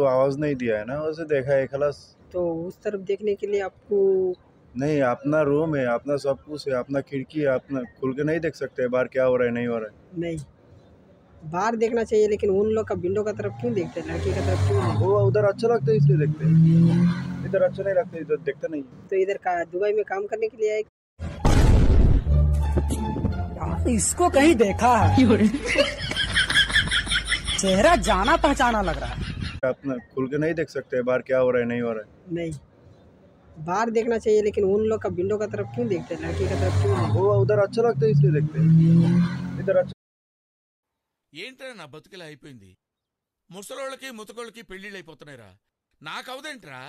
तो आवाज़ नहीं दिया है ना? उसे देखा है खलास। तो उस तरफ़ देखने के लिए आपको नहीं अपना रूम है अपना सब कुछ है अपना खिड़की है अपना खुल के नहीं देख सकते बाहर क्या हो रहा है नहीं हो रहा है। नहीं। बाहर देखना चाहिए लेकिन उन लोग का विंडो का तरफ़ क्यों देखते हैं? लड़की का तरफ़ क्यों वो उधर अच्छा लगता है इसलिए देखते हैं। इधर अच्छा नहीं लगता इधर देखते नहीं तो इधर का दुबई में काम करने के लिए आए? इसको कहीं देखा है। चेहरा जाना पहचाना लग रहा है। अपना खुल के नहीं देख सकते बाहर क्या हो रहा है नहीं हो रहा है नहीं बाहर देखना चाहिए लेकिन उन लोग का विंडो का तरफ क्यों देखते हैं लड़की का तरफ क्यों नहीं वो उधर अच्छा लगता है इसलिए देखते हैं इधर अच्छा ఏంట్రా నా బతుకులా అయిపోయింది ముసలోళ్ళకి ముతకోళ్ళకి పెళ్ళిళ్ళు అయిపోతున్నాయిరా నాకవదేంట్రా